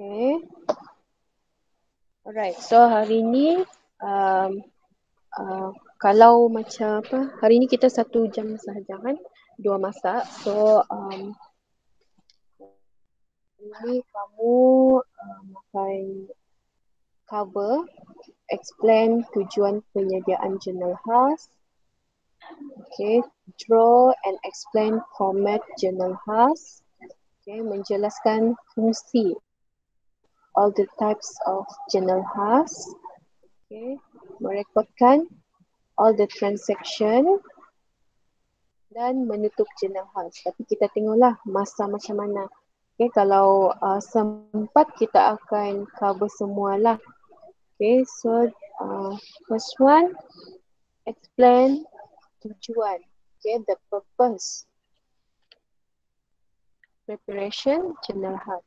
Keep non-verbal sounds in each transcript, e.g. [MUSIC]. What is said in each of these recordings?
Okay. Alright, so hari ni um, uh, kalau macam apa, hari ni kita satu jam sahaja kan, dua masa. So um, ini kamu um, akan cover, explain tujuan penyediaan journal khas. Okay, draw and explain format journal khas. Okay, menjelaskan fungsi all the types of journal khas. Okay, merekodkan all the transaction dan menutup journal khas. Tapi kita tengoklah masa macam mana. Okay, kalau uh, sempat kita akan cover semualah. Okay, so uh, first one, explain tujuan. Okay, the purpose. Preparation journal khas.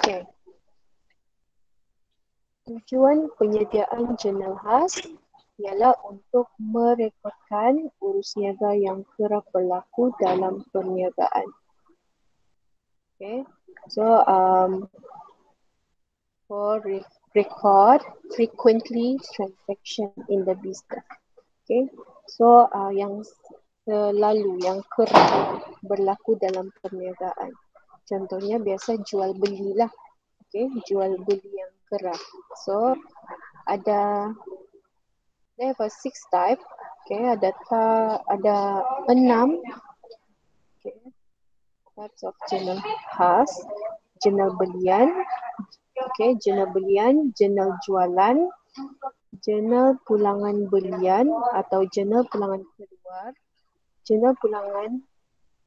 Okay. Tujuan penyediaan jurnal khas ialah untuk merekodkan urus niaga yang kerap berlaku dalam perniagaan. Okay, so um, for re- record frequently transaction in the business. Okay, so uh, yang selalu, yang kerap berlaku dalam perniagaan. Contohnya biasa jual belilah. Okay, jual beli yang kerap. So ada there have a six type. Okay, ada ta, ada enam okay, types of journal khas, journal belian, okay, journal belian, journal jualan, journal pulangan belian atau journal pulangan keluar, journal pulangan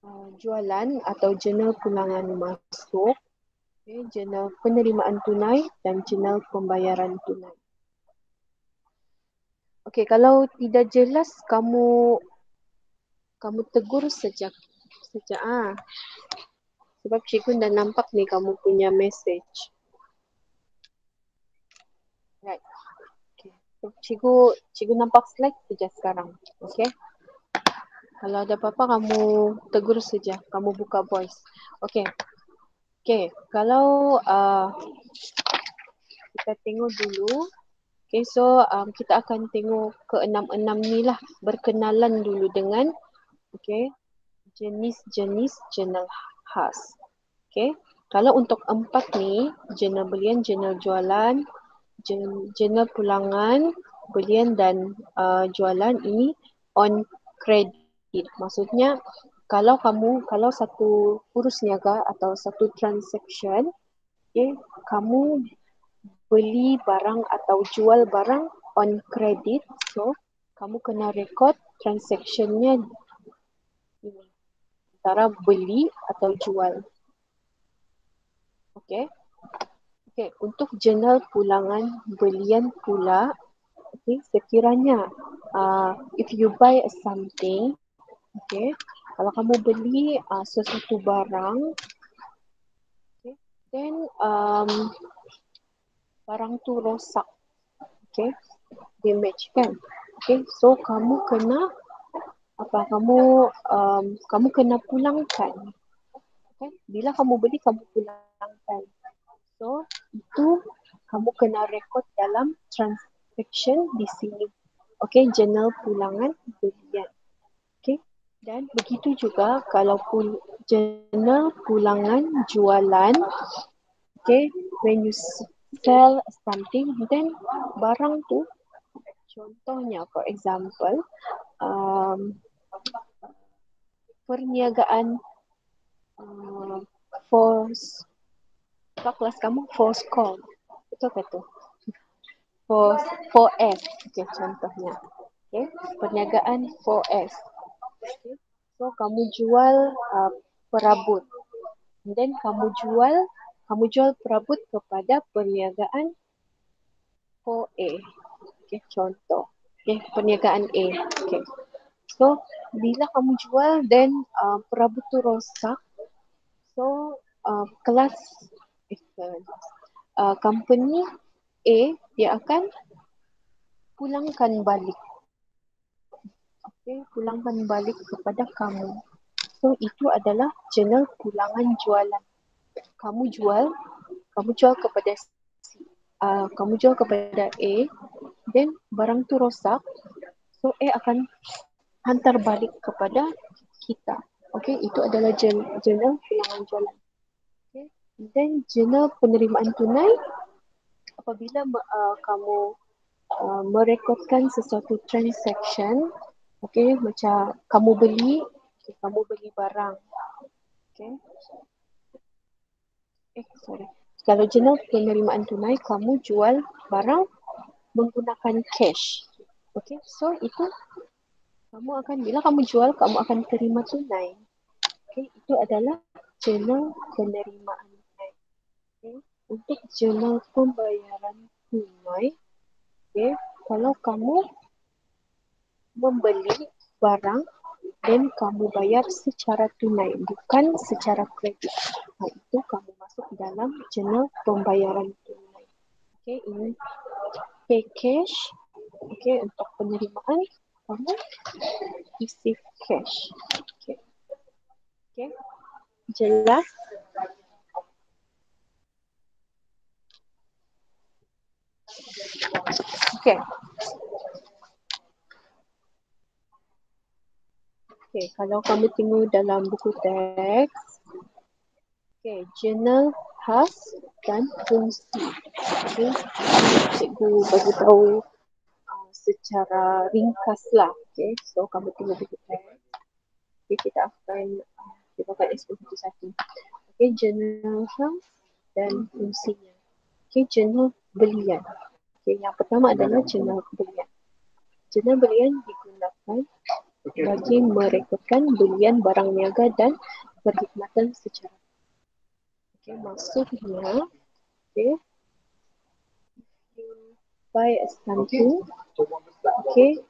uh, jualan atau journal pulangan masuk, Okay, jurnal penerimaan tunai dan jurnal pembayaran tunai. Okey, kalau tidak jelas kamu kamu tegur sejak sejak ah. Sebab cikgu dah nampak ni kamu punya message. Right. Okay. Cikgu cikgu nampak slide saja sekarang. Okay. Kalau ada apa-apa kamu tegur saja. Kamu buka voice. Okay. Okay, kalau uh, kita tengok dulu. Okay, so um, kita akan tengok ke enam-enam ni lah. Berkenalan dulu dengan okay, jenis-jenis jurnal khas. Okay, kalau untuk empat ni, jurnal belian, jurnal jualan, jurnal pulangan, belian dan uh, jualan ini on credit. Maksudnya kalau kamu kalau satu urus niaga atau satu transaction okay, kamu beli barang atau jual barang on credit so kamu kena record transactionnya antara beli atau jual. Okay? Okay untuk jurnal pulangan belian pula okay sekiranya uh, if you buy something okay kalau kamu beli uh, sesuatu barang okay, then um, barang tu rosak. Okay damage kan? Okay so kamu kena apa kamu um, kamu kena pulangkan. Okay bila kamu beli kamu pulangkan. So itu kamu kena record dalam transaction di sini. Okay journal pulangan belian. Dan begitu juga kalau pun jurnal pulangan jualan, okay, when you sell something, then barang tu, contohnya for example, um, perniagaan uh, force, apa kelas kamu? Force call, itu apa tu? Force, 4S, okay, contohnya. Okay, perniagaan 4S. Okay. So kamu jual uh, perabot. And then kamu jual kamu jual perabot kepada perniagaan 4A. Okay, contoh. Okay, perniagaan A. Okay. So, bila kamu jual then uh, perabu tu rosak. So, uh, kelas eh, uh, company A dia akan pulangkan balik. Okay, pulangkan balik kepada kamu. So, itu adalah jurnal pulangan jualan. Kamu jual, kamu jual kepada uh, kamu jual kepada A, then barang tu rosak, so A akan hantar balik kepada kita. Okay, itu adalah jurnal pulangan jualan. Okay, then jurnal penerimaan tunai, apabila uh, kamu uh, merekodkan sesuatu transaction, okay, macam kamu beli, okay, kamu beli barang, okay. Eh, sorry. Kalau jurnal penerimaan tunai, kamu jual barang menggunakan cash. Okay, so itu kamu akan, bila kamu jual, kamu akan terima tunai. Okay, itu adalah jurnal penerimaan tunai. Okay, untuk jurnal pembayaran tunai, okay, kalau kamu membeli barang dan kamu bayar secara tunai, bukan secara kredit. Nah, itu kamu masuk dalam jurnal pembayaran tunai. Okay, ini pay cash. Okay, untuk penerimaan kamu receive cash. Okay. Okay. Jelas? Okay. Okay, kalau kamu tengok dalam buku teks, okay, journal khas dan fungsi. Okay, cikgu bagi tahu secara ringkas lah. Okay, so kamu tengok buku teks. Okay, kita akan uh, kita akan explore satu-satu. Okay, journal house dan fungsinya. Okay, journal belian. Okay, yang pertama adalah journal belian. Journal belian digunakan bagi merekodkan belian barang niaga dan perkhidmatan secara. Okay, maksudnya, okay, buy something. Okay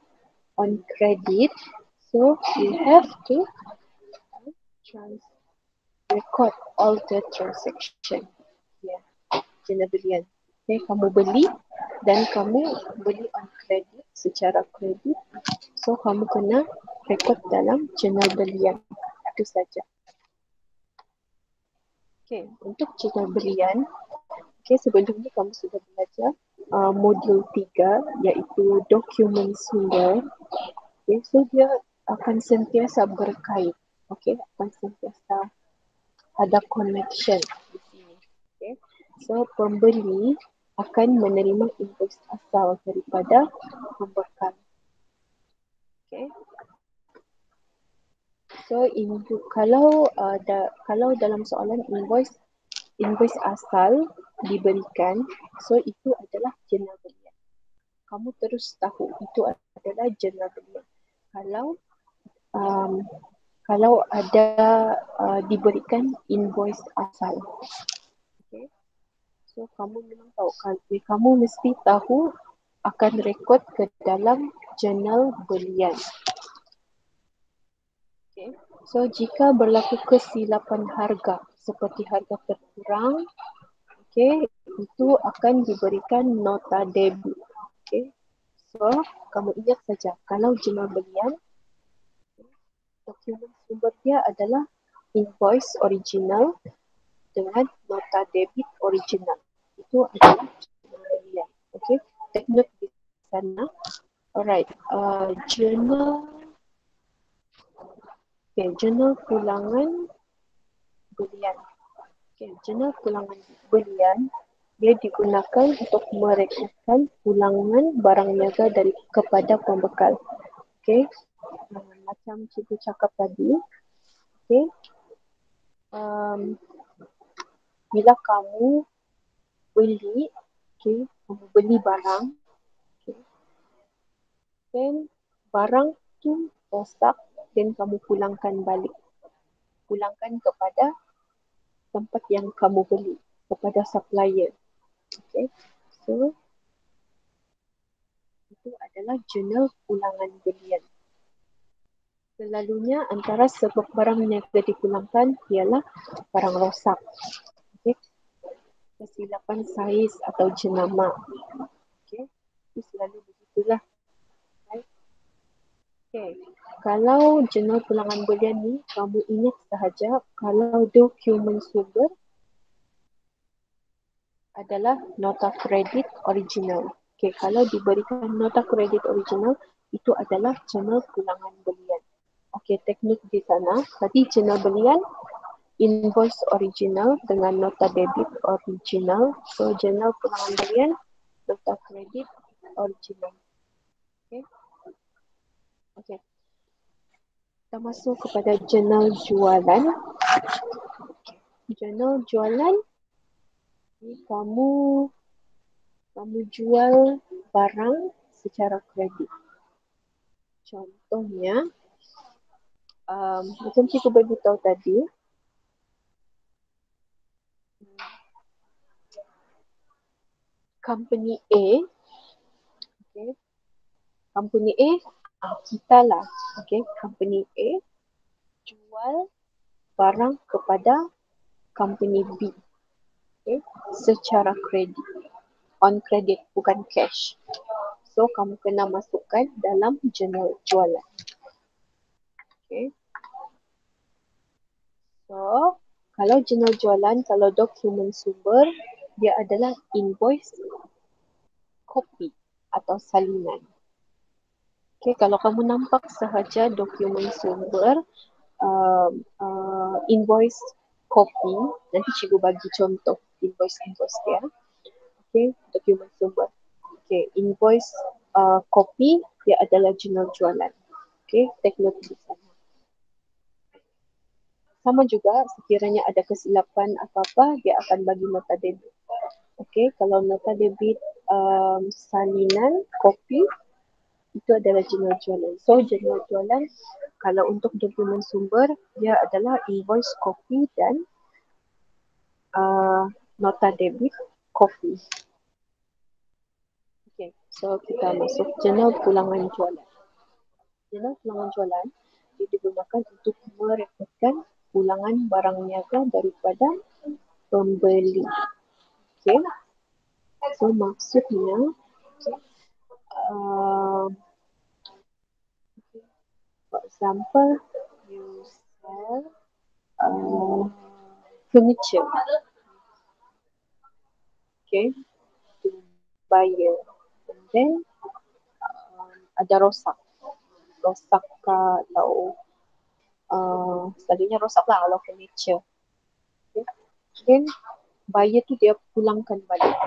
on credit. So you have to trans record all the transaction. Yeah jenis belian. Okay kamu beli dan kamu beli on credit secara kredit so kamu kena record dalam jurnal belian itu saja okay untuk jurnal belian okay sebelum ni kamu sudah belajar uh, modul tiga iaitu dokumen sumber. Okay, so dia akan sentiasa berkait. Okay, akan sentiasa ada connection di sini. Okay, so pembeli akan menerima invoice asal daripada pembekal. Okay. So in, kalau uh, da, kalau dalam soalan invoice invoice asal diberikan, so itu adalah belian. Kamu terus tahu itu adalah belian. Kalau um, kalau ada uh, diberikan invoice asal. So kamu memang tahu kan, kamu mesti tahu akan rekod ke dalam jurnal belian. Okay. So jika berlaku kesilapan harga seperti harga terkurang, okay, itu akan diberikan nota debit. Okay. So, kamu ingat saja, kalau jurnal belian, dokumen sumber dia adalah invoice original dengan nota debit original. Itu adalah belian. Okay, note di sana. Alright, uh, jurnal Okay, jurnal pulangan belian. Okay, jurnal pulangan belian dia digunakan untuk merekodkan pulangan barang niaga dari kepada pembekal. Okay, um, macam cikgu cakap tadi. Okay, um, bila kamu beli, okay, kamu beli barang, okay, then barang tu rosak dan kamu pulangkan balik. Pulangkan kepada tempat yang kamu beli, kepada supplier. Okay, so itu adalah jurnal pulangan belian. Selalunya antara sebab barang niaga dipulangkan ialah barang rosak. Kesilapan saiz atau jenama. Okay. Itu selalu begitulah. Right. Okay. Kalau jenama pulangan belian ni, kamu ingat sahaja kalau dokumen sumber adalah nota kredit original. Okay, kalau diberikan nota kredit original, itu adalah jenama pulangan belian. Okey, teknik di sana. Tadi channel belian invoice original dengan nota debit original. So, pulangan belian nota kredit original. Okey. Okey. Kita masuk kepada jurnal jualan. Jurnal jualan ini kamu kamu jual barang secara kredit. Contohnya, um, macam cikgu beritahu tadi, company A, okay, company A, uh, kita lah, okay, company A jual barang kepada company B, okay, secara kredit, on credit bukan cash. So kamu kena masukkan dalam jurnal jualan. Okay. So, kalau jurnal jualan, kalau dokumen sumber, dia adalah invoice kopi atau salinan. Okay, kalau kamu nampak sahaja dokumen sumber, uh, uh, invoice kopi, nanti cikgu bagi contoh invoice-invoice dia. Okay, dokumen sumber. Okay, invoice uh, kopi, dia adalah jurnal jualan. Okay, teknologi sama juga sekiranya ada kesilapan apa-apa dia akan bagi nota debit. Okey, kalau nota debit um, salinan kopi itu adalah jurnal jualan. So jurnal jualan kalau untuk dokumen sumber dia adalah invoice kopi dan uh, nota debit kopi. Okey, so kita masuk jurnal pulangan jualan. Jurnal pulangan jualan digunakan untuk merekodkan pulangan barang niaga daripada pembeli. Okay. So maksudnya, okay. Uh, for example, you sell uh, furniture. Okay. To buyer. And then, uh, ada rosak. Rosak atau uh, selalunya rosak lah kalau furniture. Okay. Then buyer tu dia pulangkan balik.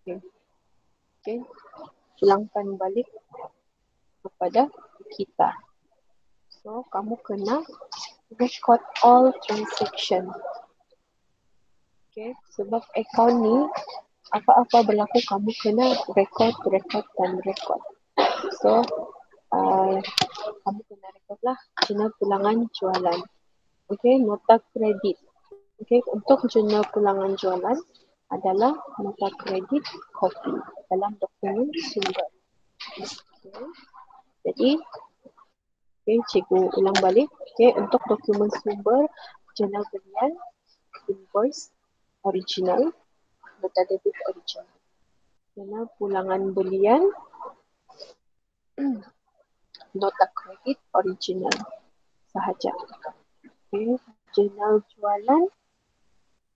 Okay. okay. Pulangkan balik kepada kita. So kamu kena record all transaction. Okay. Sebab account ni apa-apa berlaku kamu kena record, record dan record. So uh, kamu kena record lah jurnal pulangan jualan. Okey, nota kredit. Okey, untuk jurnal pulangan jualan adalah nota kredit kopi dalam dokumen sumber. Okay. Jadi, okay, cikgu ulang balik. Okay, untuk dokumen sumber jurnal belian, invoice original, nota debit original. Jurnal pulangan belian, [CLEARS THROAT] nota kredit original sahaja. Okay. Jurnal jualan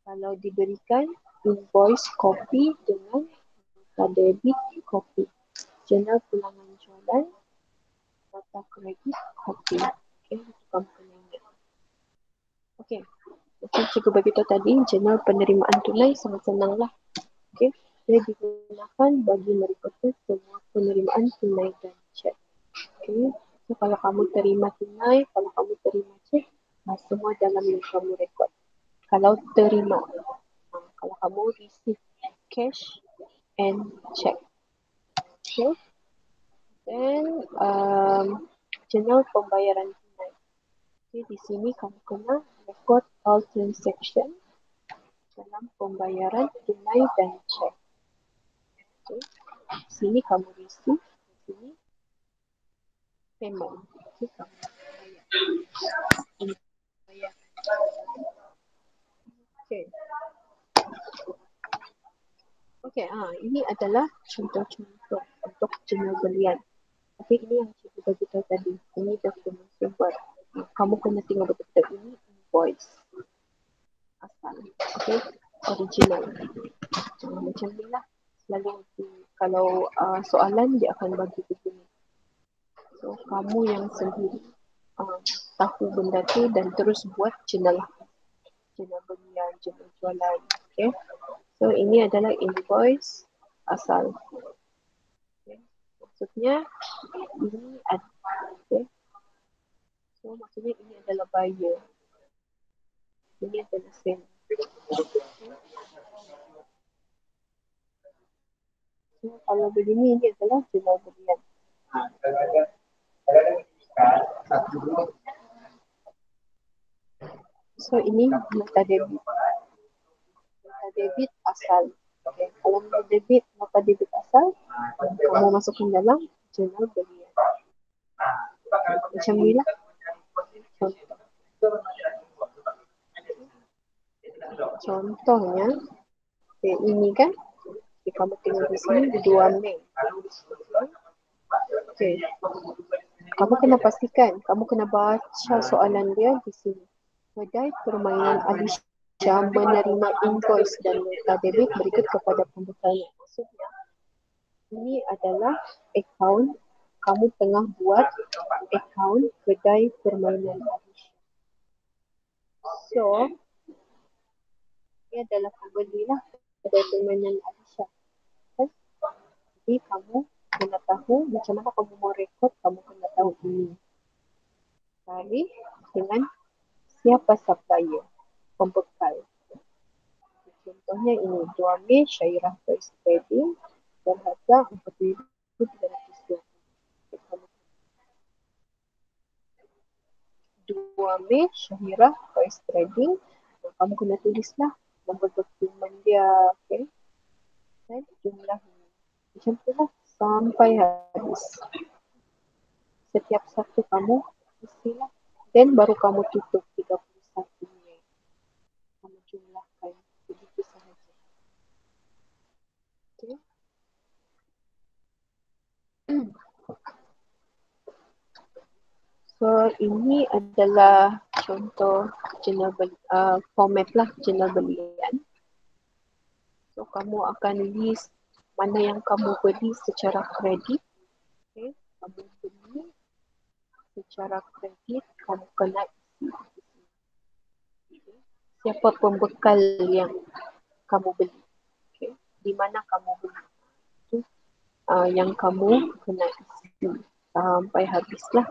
kalau diberikan invoice kopi dengan nota debit kopi. Jurnal pulangan jualan nota kredit kopi. Okay. Okay, macam cikgu beritahu tadi, jurnal penerimaan tunai sangat senanglah. Okay, dia digunakan bagi merekodkan semua penerimaan tunai dan cek. Okay. So, kalau kamu terima tunai, kalau kamu terima cek, uh, semua dalam yang kamu rekod. Kalau terima, kalau kamu receive cash and check. Okay. Then, um, channel pembayaran tunai. Okay, di sini kamu kena record all transaction dalam pembayaran tunai dan check. Okay. Sini kamu receive, sini payment. Okay, Okay. Okay, ah ini adalah contoh-contoh untuk jurnal belian. Okay, ini yang cikgu bagi tahu tadi. Ini dokumen sumber. Kamu kena tengok betul-betul ini invoice. Asal. Okay, original. Jangan macam ni lah. Selalu kalau uh, soalan dia akan bagi begini. So, kamu yang sendiri uh, tahu benda tu dan terus buat jurnal. Jurnal belian, jurnal jualan. Okay. So ini adalah invoice asal. Okay. Maksudnya ini ada. Okay. So maksudnya ini adalah buyer. Ini adalah seller. So kalau begini ini adalah jual belian. So ini nota debit debit asal. Okay. Kalau mau debit, maka debit asal, kamu masukkan dalam jurnal belian. Macam ni lah. Contohnya, okay, ini kan, okay, kamu tengok di sini, di 2 Mei. Okay. Kamu kena pastikan, kamu kena baca soalan dia di sini. Kedai permainan Alicia menerima invoice dan nota debit berikut kepada pembukaan. Maksudnya, ini adalah akaun kamu tengah buat akaun kedai permainan Alicia. So, ini adalah pembeli lah kedai permainan Alicia. Jadi, kamu kena tahu macam mana kamu mau rekod, kamu kena tahu ini. Cari dengan siapa supplier pembekal. Contohnya ini, dua Mei Syairah First Trading dan harga RM4,320. Dua Mei Syairah First Trading kamu kena tulislah nombor dokumen dia, okay? Dan jumlah ini. Macam tu lah sampai habis. Setiap satu kamu isilah. Dan baru kamu tutup 30 jumlahkan begitu sahaja. Okay. So ini adalah contoh jurnal uh, format lah jurnal belian. So kamu akan list mana yang kamu beli secara kredit. Okay. Kamu beli secara kredit, kamu kena isi siapa pembekal yang kamu beli. Okay. Di mana kamu beli. Okay. Uh, yang kamu kena isi sampai habislah.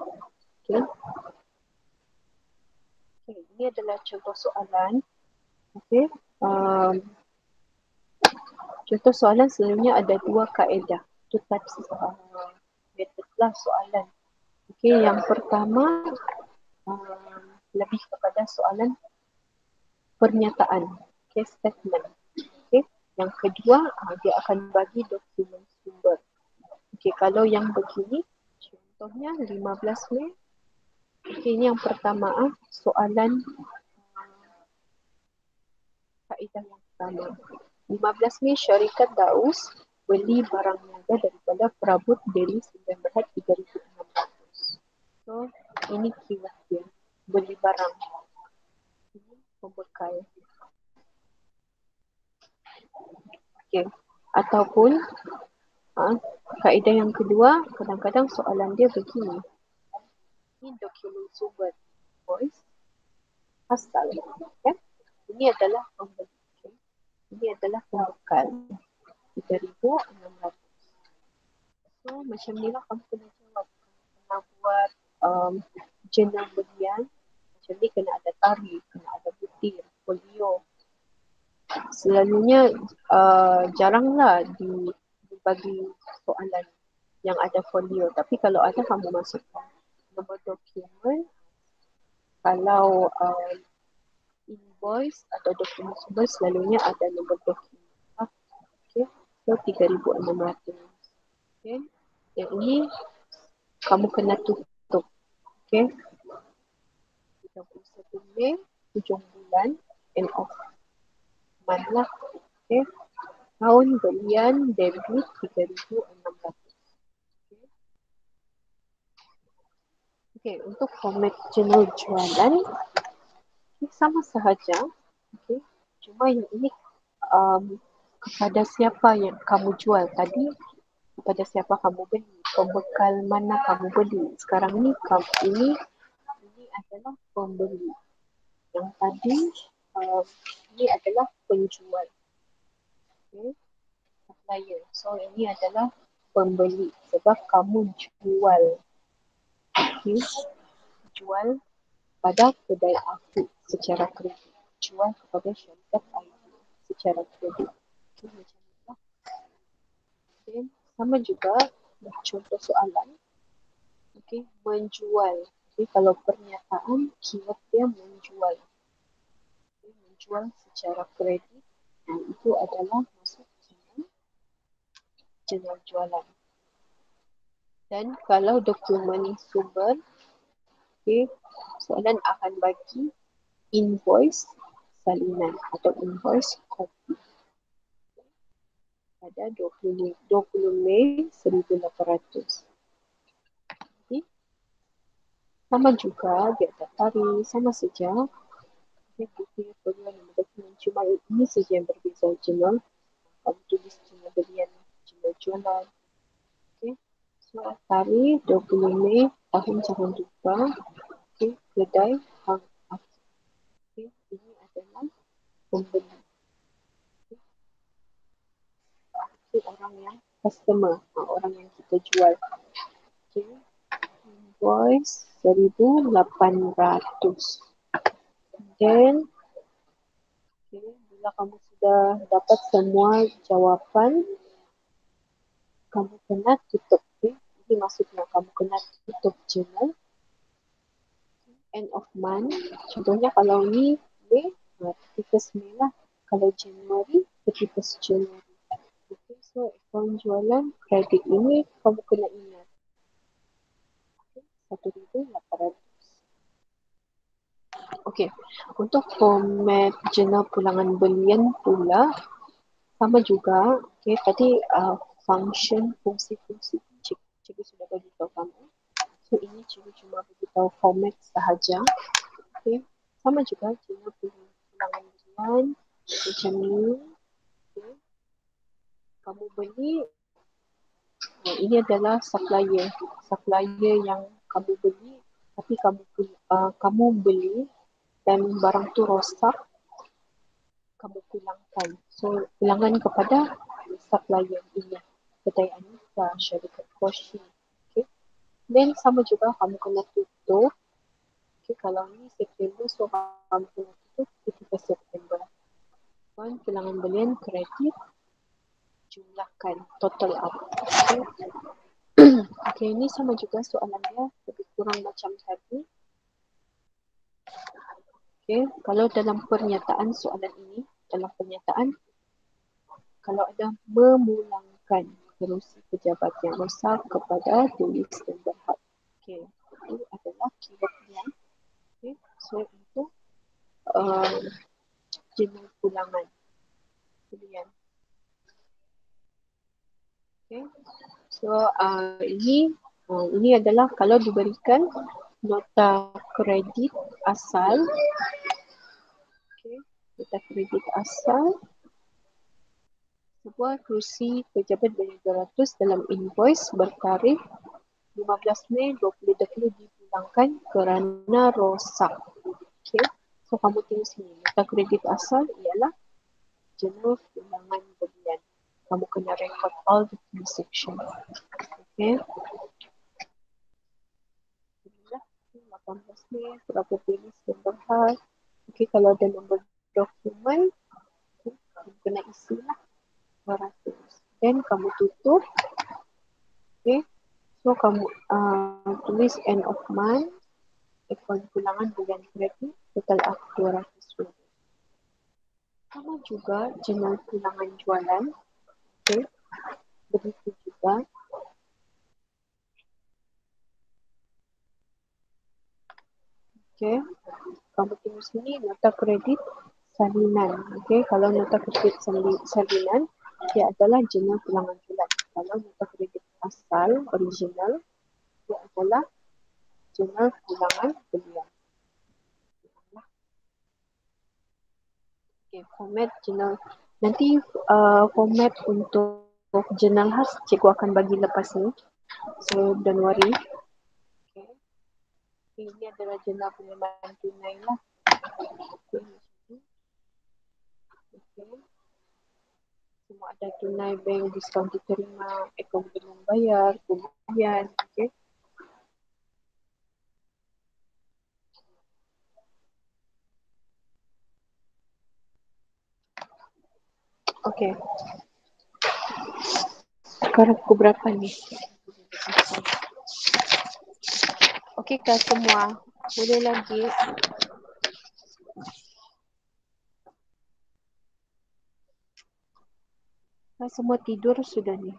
Okay. okay. Ini adalah contoh soalan. Okay. Um, contoh soalan selalunya ada dua kaedah. Two types uh, method lah soalan. Okay. Yang pertama uh, lebih kepada soalan pernyataan, okay, statement. Okay. Yang kedua, uh, dia akan bagi dokumen sumber. Okay, kalau yang begini, contohnya 15 Mei. Okay, ini yang pertama, uh, soalan kaedah yang pertama. 15 Mei syarikat Daus beli barang niaga daripada perabot Delhi Sembilan Berhad 3600. So, ini keyword dia. Beli barang pembekal. Okey. Ataupun ha, kaedah yang kedua, kadang-kadang soalan dia begini. Ini dokumen sumber voice asal. Okay? Ini adalah pembekal. Okay? Ini adalah pembekal. 3600. So macam ni lah kamu kena jawab. Kena buat um, jenang belian macam ni kena ada tarikh, kena ada butir, folio. Selalunya uh, jaranglah di, dibagi soalan yang ada folio. Tapi kalau ada kamu masukkan nombor dokumen. Kalau uh, invoice atau dokumen sumber selalunya ada nombor dokumen. Okay. So 3600. Okay. Yang ini kamu kena tutup. Okay 31 Mei, hujung bulan, end of month lah. Okay. Tahun belian debit 3,600. Okay. okay, untuk format jurnal jualan, okay, sama sahaja. Okay. Cuma yang ini um, kepada siapa yang kamu jual tadi kepada siapa kamu beli pembekal mana kamu beli sekarang ni kamu ini ini adalah pembeli yang tadi um, ini adalah penjual okay. supplier so ini adalah pembeli sebab kamu jual okay. jual pada kedai aku secara kredit jual kepada syarikat IT secara kredit okay. Okay. Sama juga contoh soalan. Okay. Menjual. Okay. Kalau pernyataan, keyword dia menjual. Okay. Menjual secara kredit. Dan itu adalah masuk dalam jurnal jualan. Dan kalau dokumen sumber, okay, soalan akan bagi invoice salinan atau invoice copy pada 20, 20 Mei 1800. Okay. Sama juga dia tari sama saja. Okay, bukti perluan dokumen cuma ini saja yang berbeza jurnal. Kamu tulis jurnal belian, jurnal jualan. Okay. So, tari 20 Mei tahun jangan lupa. Okay, kedai hang Okay, ini adalah pembeli. Itu orang yang customer, ha, orang yang kita jual. Okay. Invoice 1800. Then, okay, bila kamu sudah dapat semua jawapan, kamu kena tutup. Okay. Ini maksudnya kamu kena tutup journal. End of month. Contohnya kalau ni Mei, 31 Mei lah. Kalau Januari, 31 Januari. Okay, so akaun jualan kredit ini kamu kena ingat. Satu ribu lapan ratus. Okay, untuk format jurnal pulangan belian pula sama juga. Okay, tadi uh, function fungsi-fungsi cik, cikgu sudah bagi tahu kamu. So ini cikgu cuma bagi tahu format sahaja. Okay, sama juga jurnal pulangan belian macam ni kamu beli uh, ini adalah supplier. Supplier yang kamu beli tapi kamu uh, kamu beli dan barang tu rosak kamu pulangkan so pulangan kepada supplier ini. Kedai Anissa syarikat Koshi okay. then sama juga kamu kena tutup. Okay, kalau ni September so kamu kena tutup 30 September. Kan pulangan belian kredit jumlahkan total up. [CLEARS THROAT] Okay. okay, ini sama juga soalan dia lebih kurang macam tadi. Okay, kalau dalam pernyataan soalan ini, dalam pernyataan, kalau ada memulangkan kerusi pejabat yang rosak kepada tulis dan berhak. Okay, itu adalah keywordnya. Okay, so itu uh, jenis pulangan. Kemudian, Okay. So uh, ini uh, ini adalah kalau diberikan nota kredit asal. Okay. Nota kredit asal. Sebuah kerusi pejabat bernilai 200 dalam invoice bertarikh 15 Mei 2020 dipulangkan kerana rosak. Okay. So kamu tengok sini. Nota kredit asal ialah jenis pulangan belian kamu kena record all the transactions. Okay. 18 ni berapa pilih sebentar. Okay, kalau ada nombor dokumen, okay, kena isi lah 200. Then kamu tutup. Okay. So kamu uh, tulis end of month. Ekon pulangan bulan kredit total up 200 Sama juga jurnal pulangan jualan Okay. Begitu juga Okay. Kamu tengok sini nota kredit salinan. Okay. Kalau nota kredit salinan dia adalah jenis pulangan bulan. Kalau nota kredit asal original dia adalah jenis pulangan belian. Okay, format jurnal. Nanti uh, format untuk jurnal khas cikgu akan bagi lepas ni. So, don't worry. Okay. Ini adalah jurnal penerimaan tunai lah. Okay. Semua ada tunai bank, diskaun diterima, belum bayar, kemudian. Okay. Okay. Sekarang pukul berapa ni? Okey kah semua? Boleh lagi? Kah semua tidur sudah ni?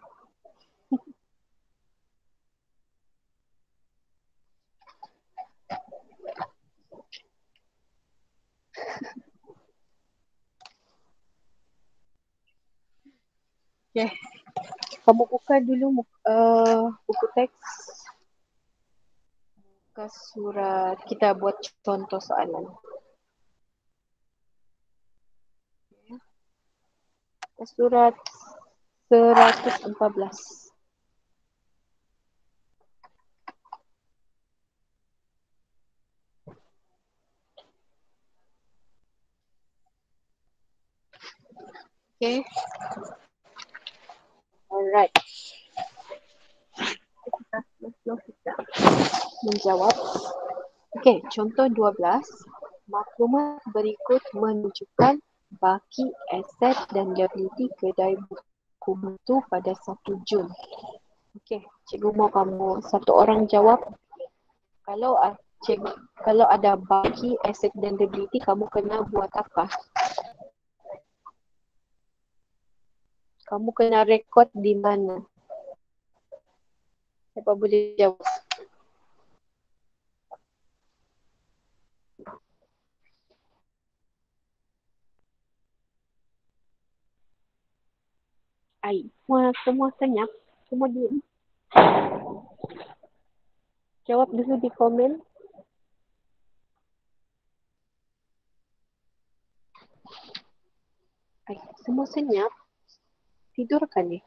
Okay. Buka dulu uh, buku teks. Buka surat. Kita buat contoh soalan. Okay. Surat 114. Okay. Alright. Kita menjawab. Okey, contoh 12. Maklumat berikut menunjukkan baki aset dan liability kedai buku mutu pada 1 Jun. Okey, cikgu mau kamu satu orang jawab. Kalau cikgu, kalau ada baki aset dan liability kamu kena buat apa? Kamu kena rekod di mana? Siapa boleh jawab? Ai, semua semua senyap, semua diam. Jawab dulu di komen. Ai, semua senyap tidur kan ni?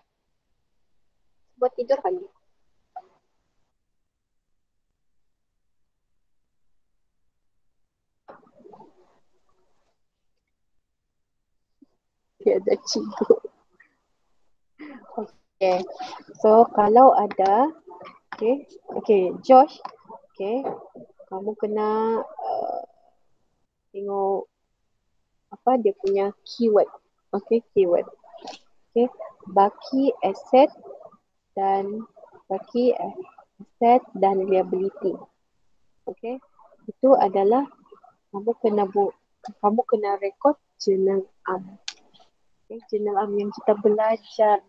Buat tidur kan ni? Tiada cikgu. Okay. So kalau ada Okay. Okay. Josh. Okay. Kamu kena uh, tengok apa dia punya keyword. Okay. Keyword. Okay, baki aset dan baki aset dan liability. Okay, itu adalah kamu kena bu kamu kena rekod jurnal am. Okay, jurnal am yang kita belajar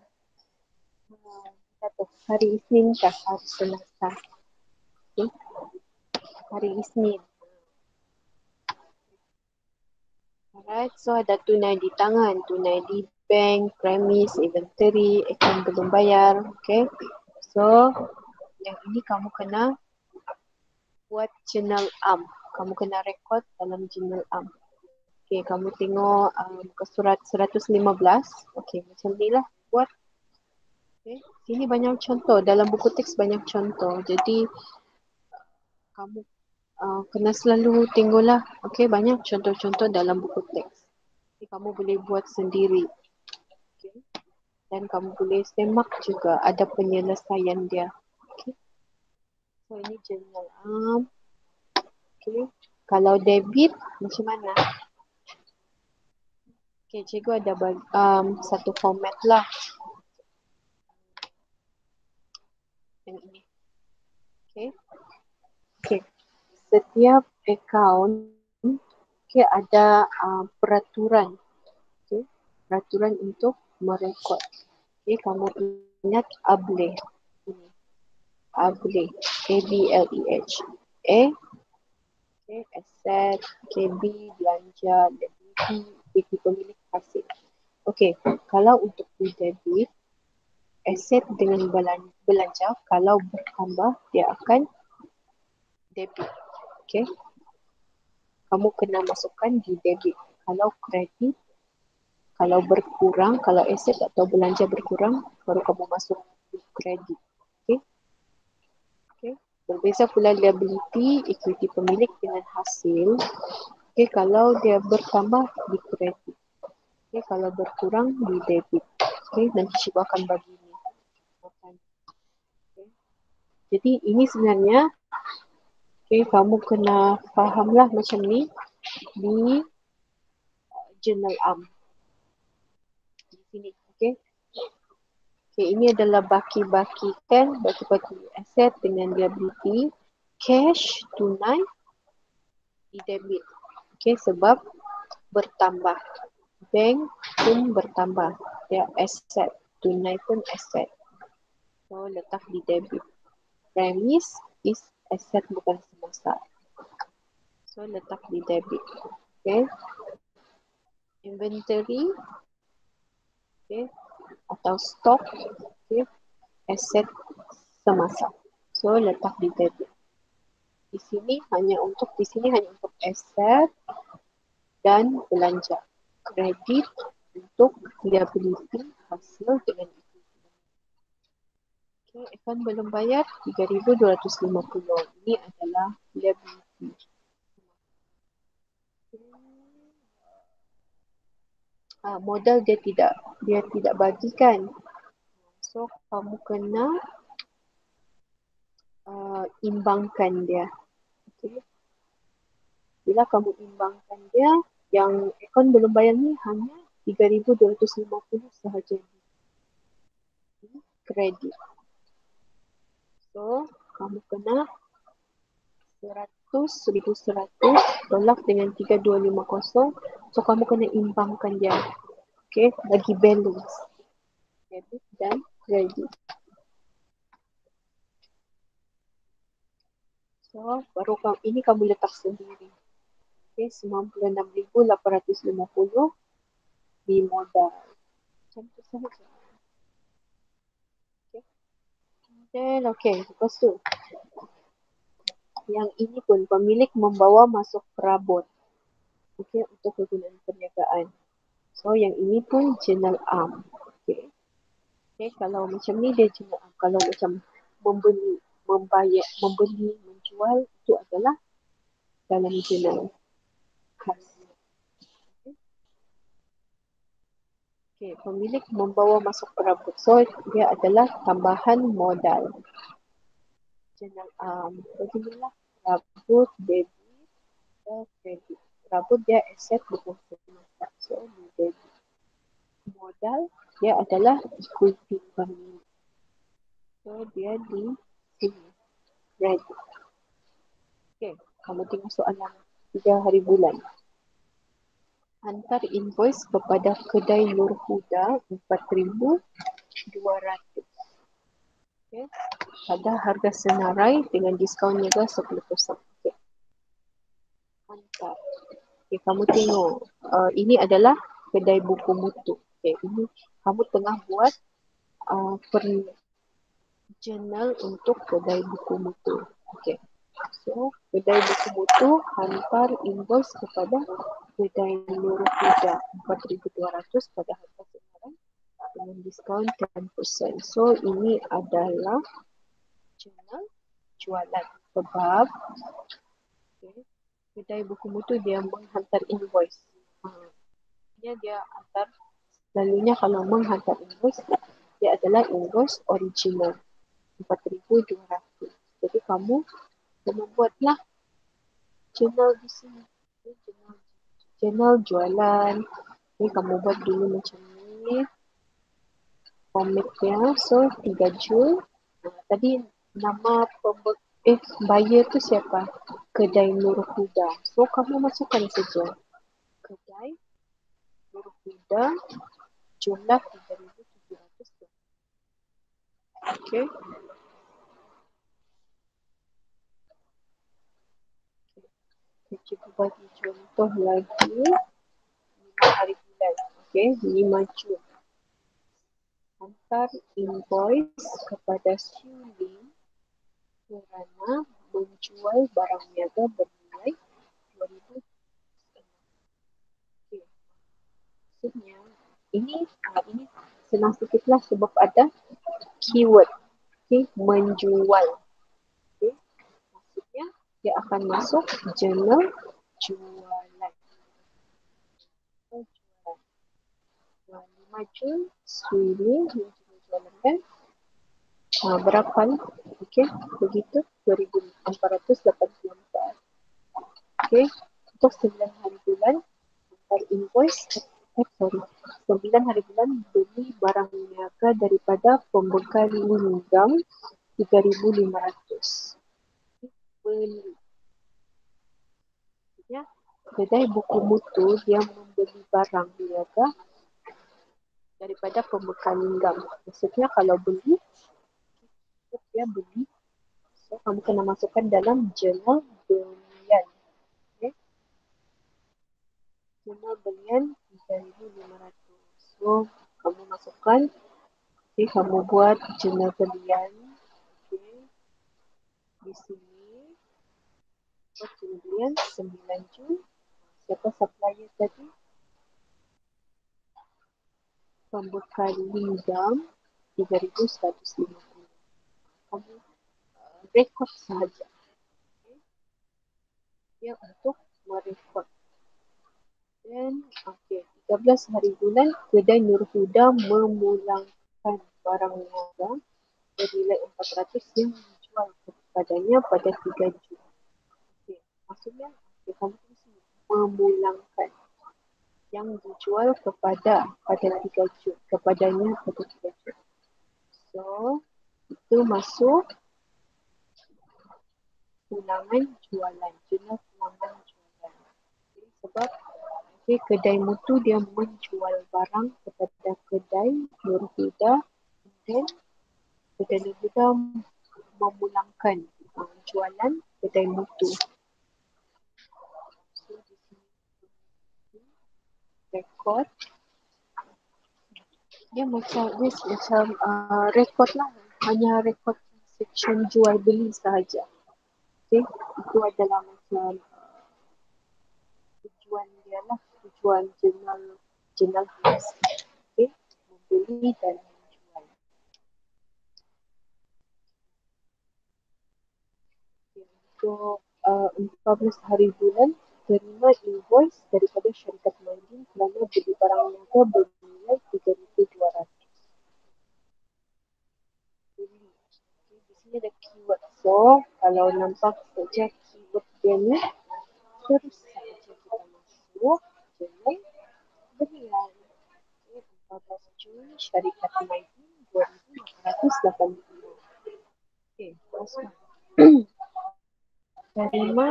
satu hari Isnin ke hari Selasa. Okay. Hari Isnin. Alright, so ada tunai di tangan, tunai di bank, premis, inventory, account belum bayar. Okay. So, yang ini kamu kena buat journal am. Kamu kena rekod dalam journal am. Okay, kamu tengok um, ke surat 115. Okay, macam ni lah buat. Okay, sini banyak contoh. Dalam buku teks banyak contoh. Jadi, kamu uh, kena selalu tengoklah. Okay, banyak contoh-contoh dalam buku teks. Kamu boleh buat sendiri dan kamu boleh semak juga ada penyelesaian dia. Okay. So ini jurnal am. Okay. Kalau debit macam mana? Okay, cikgu ada um, satu format lah. Yang ini. Okay. Okay. Setiap account okay, ada uh, peraturan. Okay. Peraturan untuk merekod. Okay, kamu ingat Able. Able. A-B-L-E-H. A. Okay. Okay, aset, KB, belanja, liability, equity pemilik hasil. Okey, kalau untuk debit, aset dengan belanja kalau bertambah dia akan debit. Okey. Kamu kena masukkan di debit. Kalau kredit kalau berkurang, kalau aset atau belanja berkurang, baru kamu masuk di kredit. Okey. Okey. Berbeza pula liability, equity pemilik dengan hasil. Okey, kalau dia bertambah di kredit. Okey, kalau berkurang di debit. Okey, nanti cikgu akan bagi ni. Okay. Jadi ini sebenarnya okay, kamu kena fahamlah macam ni di uh, journal am. Sini, okey. Okay, ini adalah baki-baki kan, baki-baki aset dengan liability, cash, tunai, debit. Okay, sebab bertambah. Bank pun bertambah. Dia aset, tunai pun aset. So, letak di debit. Premise is aset bukan semasa. So, letak di debit. Okay. Inventory. Okay atau stok okay, aset semasa. So letak di debit. Di sini hanya untuk di sini hanya untuk aset dan belanja. Kredit untuk liability hasil dengan. Okay, akan belum bayar 3250. Ini adalah liability. Uh, modal dia tidak dia tidak bagikan. So kamu kena uh, imbangkan dia. Okay. Bila kamu imbangkan dia, yang akun belum bayar ni hanya 3250 sahaja. Kredit. So, kamu kena 100, 1100 tolak dengan 3250 So kamu kena imbangkan dia. Okay, bagi balance. Debit dan credit. So, baru kamu, ini kamu letak sendiri. Okay, 96,850 di modal. Macam tu sahaja. Okay. Then, okay, lepas tu. Yang ini pun pemilik membawa masuk perabot okay, untuk kegunaan perniagaan. So yang ini pun journal arm. Okay. okay, kalau macam ni dia journal arm. Kalau macam membeli, membayar, membeli, menjual itu adalah dalam khas. Okay, pemilik membawa masuk perabot. So dia adalah tambahan modal. Journal arm. Beginilah perabot, debit, kredit rabut dia aset bukan semasa. So, dia modal dia adalah equity pemilik. So, dia di sini. Right. Okay, kamu tengok soalan tiga hari bulan. Hantar invoice kepada kedai Nur Huda 4,200. Okay. Pada harga senarai dengan diskaun niaga 10%. Okay. Hantar. Okay, kamu tengok uh, ini adalah kedai buku mutu. Okay, ini kamu tengah buat uh, per journal untuk kedai buku mutu. Okay. So, kedai buku mutu hantar invoice kepada kedai Nurul Huda 4,200 pada harga sekarang dengan diskaun 10%. So, ini adalah journal jualan sebab okay, kedai buku mutu dia menghantar invoice. Hmm. Dia dia hantar selalunya kalau menghantar invoice dia adalah invoice original 4200. Jadi kamu kena buatlah channel di sini. Channel, channel jualan. Jadi kamu buat dulu macam ni. Formatnya so 3 jul. Tadi nama pembek Eh, buyer tu siapa? Kedai Nur Huda. So, kamu masukkan saja. Kedai Nur Huda jumlah 3,700. Okay. Cikgu bagi contoh lagi lima hari bulan. Okey, lima Jun. Hantar invoice kepada Sulin kerana menjual barang niaga bernilai 2000 okay. maksudnya ini uh, ini senang sikitlah sebab ada keyword okay, menjual okay. maksudnya dia akan masuk jurnal jualan Sulin jualan kan uh, berapa okey begitu. 2484 okey untuk 9 hari bulan hantar invoice eh sorry 9 hari bulan beli barang niaga daripada pembekal linggam 3500 beli ya. Kedai buku mutu dia membeli barang niaga daripada pembekal linggam maksudnya kalau beli dia beli so kamu kena masukkan dalam jurnal belian. Okay. jurnal belian 3500 so kamu masukkan okay, kamu buat jurnal belian okay. di sini jurnal belian 9 Jun. Siapa supplier tadi pembekal linggam 3150 kamu uh, rekod sahaja. Ya untuk merekod. Dan okey, 13 hari bulan kedai Nur Huda memulangkan barang niaga bernilai 400 yang dijual kepadanya pada 3 Jun. Okey, maksudnya okay, kamu memulangkan yang dijual kepada pada 3 Jun kepadanya pada 3 Jun. So, itu masuk ulangan jualan jenis ulangan jualan okay, sebab okay, kedai mutu dia menjual barang kepada kedai Nurhuda dan kedai Nurhuda memulangkan uh, jualan kedai mutu record dia macam dia macam uh, record lah hanya rekod section jual beli sahaja. Okay, itu adalah macam uh, tujuan dia lah, tujuan jurnal jurnal hias. Okay, membeli dan menjual. Okay, untuk uh, 14 hari bulan, terima invoice daripada syarikat Mandin kerana beli barang niaga bernilai 3,200. ni ada keyword. So kalau nampak saja keyword dia ni terus saja kita masuk. Jadi berian 14 Jun syarikat Maidin 2580 okay masuk. [CLEARS THROAT] Terima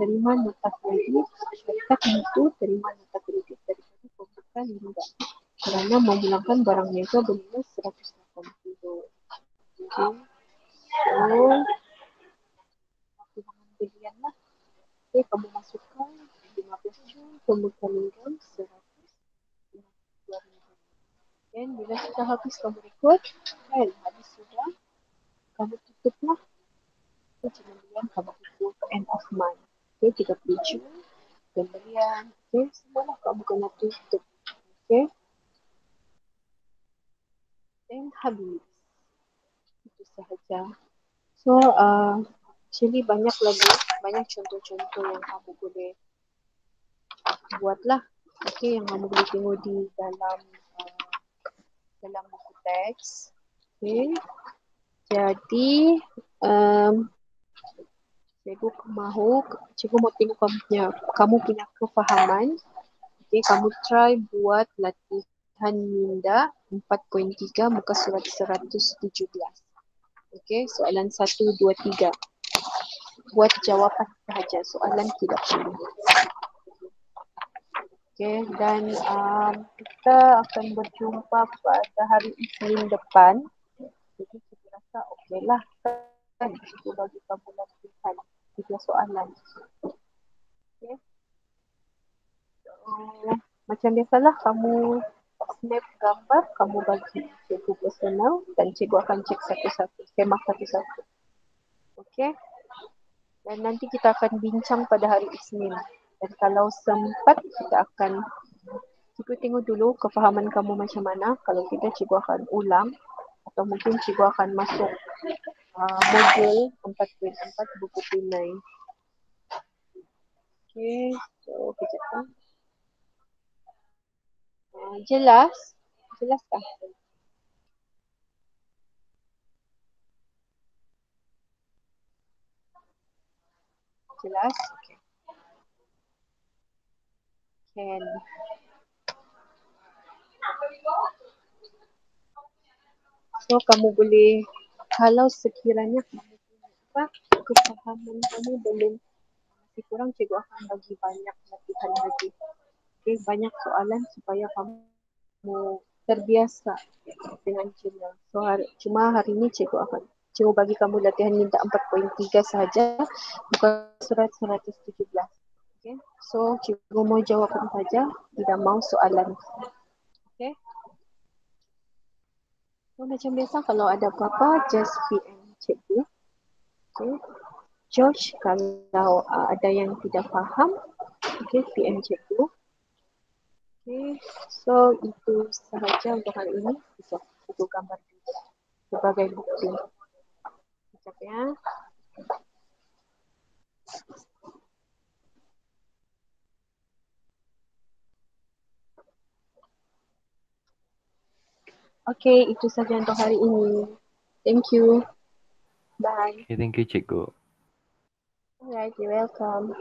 terima nota kredit syarikat itu terima nota kredit daripada pembukaan juga kerana memulangkan barang niaga bernilai 180 Okay. So, pilihan lah. Okay, kamu masukkan 15 Jun, pembuka minggu 100. Dan bila sudah habis kamu rekod, actually banyak lagi, banyak contoh-contoh yang kamu boleh buatlah. Okay, yang kamu boleh tengok di dalam uh, dalam buku teks. Okay. Jadi, um, cikgu mahu, cikgu mau tengok kamu punya, kamu punya kefahaman. Okay, kamu try buat latihan minda 4.3 muka surat 117. Okey, soalan satu, dua, tiga. Buat jawapan sahaja, soalan tidak perlu. Okey, dan um, kita akan berjumpa pada hari Isnin depan. Jadi kita rasa okeylah kan kita bagi kamu latihan tiga soalan. Okay. So, macam biasalah kamu snap gambar, kamu bagi cikgu personal dan cikgu akan cek satu-satu, semak satu-satu. Okay. Dan nanti kita akan bincang pada hari Isnin. Dan kalau sempat kita akan cikgu tengok dulu kefahaman kamu macam mana. Kalau tidak cikgu akan ulang atau mungkin cikgu akan masuk uh, modul 4.4 buku Pinai. Okay, so kejap kan. Uh, jelas? Jelas tak? Jelas? Okay. Can. So kamu boleh kalau sekiranya kamu apa kefahaman kamu belum masih kurang cikgu akan bagi banyak latihan lagi. Okay, banyak soalan supaya kamu terbiasa dengan jurnal. So hari, cuma hari ini cikgu akan cikgu bagi kamu latihan minta 4.3 saja bukan surat 117. Okay, so cikgu mau jawapan saja, tidak mau soalan. Okay. So macam biasa kalau ada apa-apa just PM cikgu. Okay. George kalau uh, ada yang tidak faham, okay, PM cikgu. Okay, so itu sahaja untuk hari ini. Bisa cikgu gambar sebagai bukti. Sekejap ya. Okay, itu saja untuk hari ini. Thank you. Bye. Okay, thank you cikgu. Alright, you're welcome.